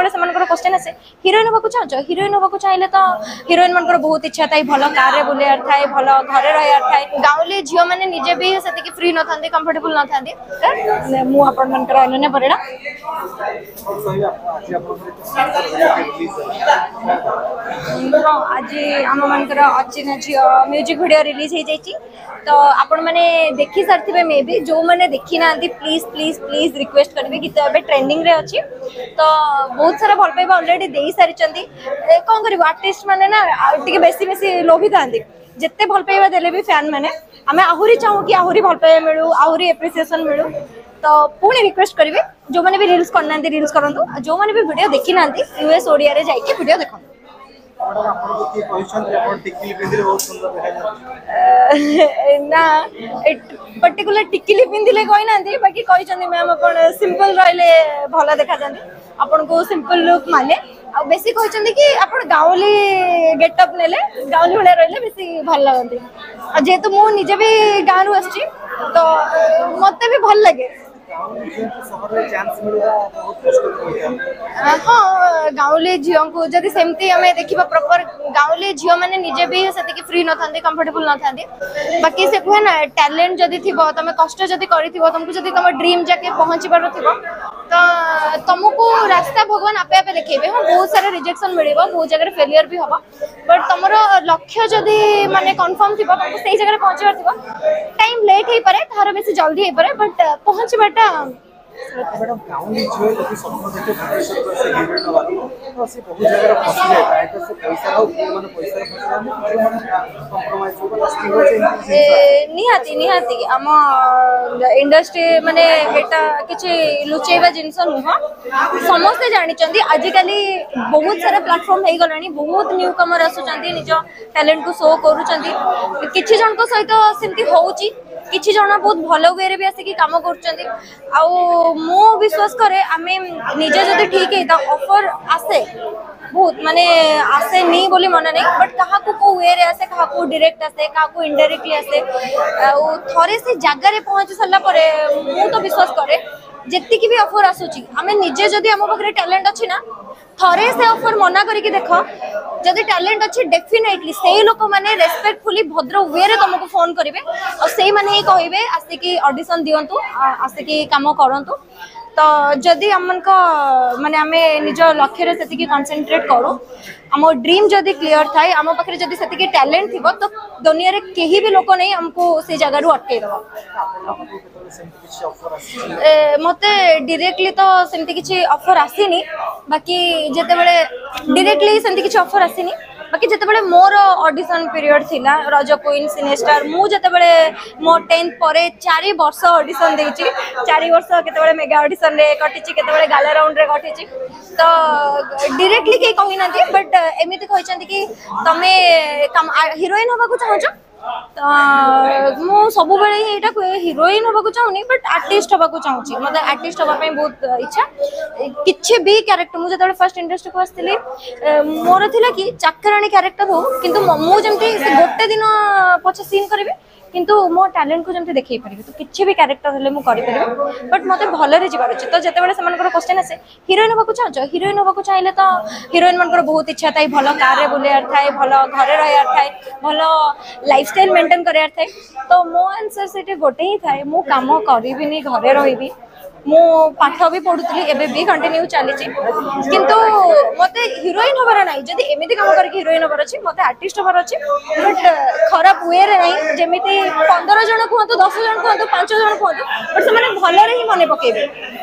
question आसे heroine हाँ चाहो हिरोइन हाँ चाहिए तो हिरोइन मन बहुत इच्छा था भल कार बुलेर था भल घर रही था गाँवली झील मैंने भी फ्री ना कम्फर्टेबुल ना मुझे पर आज आम मान अचिना झील म्यूजिक भिड रिलीज हो जाएगी तो आपने देखी सारी मे भी जो मैंने देखी ना प्लीज प्लीज प्लीज रिक्वेस्ट करेंगे गीत ट्रेंडिंग रे अच्छी तो ବହୁତ ସାରା ଭଲ ପାଇବା ଅଲରେଡି ଦେଇ ସାରିଛନ୍ତି କଣ କରିବୁ ଆର୍ଟିଷ୍ଟ ମାନେ ନା ଆଉ ଟିକେ ବେଶୀ ବେଶୀ ଲୋଭିଥାନ୍ତି ଯେତେ ଭଲ ପାଇବା ଦେଲେ ବି ଫ୍ୟାନ୍ ମାନେ ଆମେ ଆହୁରି ଚାହୁଁ କି ଆହୁରି ଭଲ ପାଇବା ମିଳୁ ଆହୁରି ଏପ୍ରିସିଏସନ୍ ମିଳୁ ତ ପୁଣି ରିକ୍ୱେଷ୍ଟ କରିବି ଯେଉଁମାନେ ବି ରିଲ୍ସ କରିନାହାନ୍ତି ରିଲ୍ସ କରନ୍ତୁ ଆଉ ଯେଉଁମାନେ ବି ଭିଡ଼ିଓ ଦେଖିନାହାନ୍ତି ୟୁଏସ୍ ଓଡ଼ିଆରେ ଯାଇକି ଭିଡ଼ିଓ ଦେଖନ୍ତୁ ନା ପର୍ଟିକୁଲାର ଟିକିଲି ପିନ୍ଧିଲେ କହିନାହାନ୍ତି ବାକି କହିଛନ୍ତି ମ୍ୟାମ୍ ଆପଣ ସିମ୍ପଲ ରହିଲେ ଭଲ ଦେଖାଯାନ୍ତି ଆପଣଙ୍କୁ ସିମ୍ପଲ ଲୁକ୍ ମାନେ ଆଉ ବେଶୀ କହିଛନ୍ତି କି ଆପଣ ଗାଉଲି ଗେଟଅପ୍ ନେଲେ ଗାଉଲି ଭଳିଆ ରହିଲେ ବେଶୀ ଭଲ ଲାଗନ୍ତି ଆଉ ଯେହେତୁ ମୁଁ ନିଜେ ବି ଗାଁରୁ ଆସିଛି ତ ମତେ ବି ଭଲ ଲାଗେ तो तो हाँ गाँवली झीम देखा प्रपर गाँवली झील मैंने फ्री ना कम्फर्टेबुल ना बाकी से कहे ना टैलेंट जदि थी तुम कष्ट करम जाके पहुंची पार्थ तो तुमको रास्ता भगवान आपे आपे देखे हाँ बहुत सारा रिजेक्शन मिले बहुत जगह फेलियर भी होबो बट तुम लक्ष्य जदि माने कंफर्म थिबो तो सही जगह पहुंचेबो टाइम लेट हे परे थारो बेसी जल्दी हे परे बट पहुंचबाटा इंडस्ट्री माने लुचेवा जिनस नुह समस्ते जानते आज कल बहुत सारा प्लाटफर्म हो बहुत निज टैलेंट को शो कर सहित सेमती हूँ କିଛି ଜଣ ବହୁତ ଭଲ ୱେରେ ବି ଆସିକି କାମ କରୁଛନ୍ତି ଆଉ ମୁଁ ବିଶ୍ୱାସ କରେ ଆମେ ନିଜେ ଯଦି ଠିକ୍ ହେଇଥାଉ ଅଫର୍ ଆସେ ବହୁତ ମାନେ ଆସେନି ବୋଲି ମନେ ନାହିଁ ବଟ୍ କାହାକୁ କୋଉ ୱେରେ ଆସେ କାହାକୁ ଡିରେକ୍ଟ ଆସେ କାହାକୁ ଇନଡାଇରେକ୍ଟଲି ଆସେ ଆଉ ଥରେ ସେ ଜାଗାରେ ପହଞ୍ଚି ସାରିଲା ପରେ ମୁଁ ତ ବିଶ୍ୱାସ କରେ ଯେତିକି ବି ଅଫର୍ ଆସୁଛି ଆମେ ନିଜେ ଯଦି ଆମ ପାଖରେ ଟ୍ୟାଲେଣ୍ଟ ଅଛି ନା ଥରେ ସେ ଅଫର୍ ମନା କରିକି ଦେଖ ଯଦି ଟ୍ୟାଲେଣ୍ଟ ଅଛି ଡେଫିନେଟଲି ସେଇ ଲୋକମାନେ ରେସ୍ପେକ୍ଟଫୁଲି ଭଦ୍ର ୱେରେ ତମକୁ ଫୋନ୍ କରିବେ ଆଉ ସେଇମାନେ ହିଁ କହିବେ ଆସିକି ଅଡ଼ିସନ୍ ଦିଅନ୍ତୁ ଆସିକି କାମ କରନ୍ତୁ ତ ଯଦି ଆମମାନଙ୍କ ମାନେ ଆମେ ନିଜ ଲକ୍ଷ୍ୟରେ ସେତିକି କନସେନ୍ଟ୍ରେଟ୍ କରୁ ଆମ ଡ୍ରିମ୍ ଯଦି କ୍ଲିୟର ଥାଏ ଆମ ପାଖରେ ଯଦି ସେତିକି ଟ୍ୟାଲେଣ୍ଟ ଥିବ ତ ଦୁନିଆରେ କେହି ବି ଲୋକ ନେଇ ଆମକୁ ସେ ଜାଗାରୁ ଅଟକେଇ ଦେବ ମୋତେ ଡିରେକ୍ଟଲି ତ ସେମିତି କିଛି ଅଫର୍ ଆସିନି ବାକି ଯେତେବେଳେ ଡିରେକ୍ଟଲି ସେମିତି କିଛି ଅଫର୍ ଆସିନି ବାକି ଯେତେବେଳେ ମୋର ଅଡିସନ ପିରିୟଡ ଥିଲା ରଜ କୁଇନ୍ ସିନେଷ୍ଟାର ମୁଁ ଯେତେବେଳେ ମୋ ଟେନ୍ଥ ପରେ ଚାରି ବର୍ଷ ଅଡିସନ ଦେଇଛି ଚାରି ବର୍ଷ କେତେବେଳେ ମେଗା ଅଡିସନରେ କଟିଛି କେତେବେଳେ ଗାଲା ରାଉଣ୍ଡରେ କଟିଛି ତ ଡିରେକ୍ଟଲି କେହି କହିନାହାନ୍ତି ବଟ୍ ଏମିତି କହିଛନ୍ତି କି ତମେ ହିରୋଇନ୍ ହେବାକୁ ଚାହୁଁଛ ମୁଁ ସବୁବେଳେ ହିଁ ଏଇଟା ହିରୋଇନ୍ ହେବାକୁ ଚାହୁଁନି ବଟ୍ ଆର୍ଟିଷ୍ଟ ହେବାକୁ ଚାହୁଁଛି ମୋତେ ଆର୍ଟିଷ୍ଟ ହେବା ପାଇଁ ବହୁତ ଇଚ୍ଛା କିଛି ବି କ୍ୟାରେକ୍ଟର ମୁଁ ଯେତେବେଳେ ଫାର୍ଷ୍ଟ ଇଣ୍ଡଷ୍ଟ୍ରିକୁ ଆସିଥିଲି ମୋର ଥିଲା କି ଚାକରାଣୀ କ୍ୟାରେକ୍ଟର ହଉ କିନ୍ତୁ ମୁଁ ଯେମିତି ଗୋଟେ ଦିନ ପଛେ ସିନ୍ କରିବି କିନ୍ତୁ ମୋ ଟ୍ୟାଲେଣ୍ଟକୁ ଯେମିତି ଦେଖେଇ ପାରିବି ତ କିଛି ବି କ୍ୟାରେକ୍ଟର ହେଲେ ମୁଁ କରିପାରିବି ବଟ୍ ମୋତେ ଭଲରେ ଯିବାର ଅଛି ତ ଯେତେବେଳେ ସେମାନଙ୍କର କ୍ୱେଶ୍ଚନ୍ ଆସେ ହିରୋଇନ୍ ହେବାକୁ ଚାହୁଁଛ ହିରୋଇନ୍ ହେବାକୁ ଚାହିଁଲେ ତ ହିରୋଇନ୍ ମାନଙ୍କର ବହୁତ ଇଚ୍ଛା ଥାଏ ଭଲ କାର୍ରେ ବୁଲିବାର ଥାଏ ଭଲ ଘରେ ରହିବାର ଥାଏ ଭଲ ଲାଇଫଷ୍ଟାଇଲ୍ ମେଣ୍ଟେନ୍ କରିବାର ଥାଏ ତ ମୋ ଆନ୍ସର୍ ସେଠି ଗୋଟେ ହିଁ ଥାଏ ମୁଁ କାମ କରିବିନି ଘରେ ରହିବି ମୁଁ ପାଠ ବି ପଢୁଥିଲି ଏବେ ବି କଣ୍ଟିନ୍ୟୁ ଚାଲିଛି କିନ୍ତୁ ମୋତେ ହିରୋଇନ୍ ହବାର ନାହିଁ ଯଦି ଏମିତି କାମ କରିକି ହିରୋଇନ୍ ହବାର ଅଛି ମୋତେ ଆର୍ଟିଷ୍ଟ ହବାର ଅଛି ବଟ୍ ଖରାପ ୱେରେ ନାହିଁ ଯେମିତି ପନ୍ଦର ଜଣ କୁହନ୍ତୁ ଦଶ ଜଣ କୁହନ୍ତୁ ପାଞ୍ଚ ଜଣ କୁହନ୍ତୁ ବଟ୍ ସେମାନେ ଭଲରେ ହିଁ ମନେ ପକେଇବେ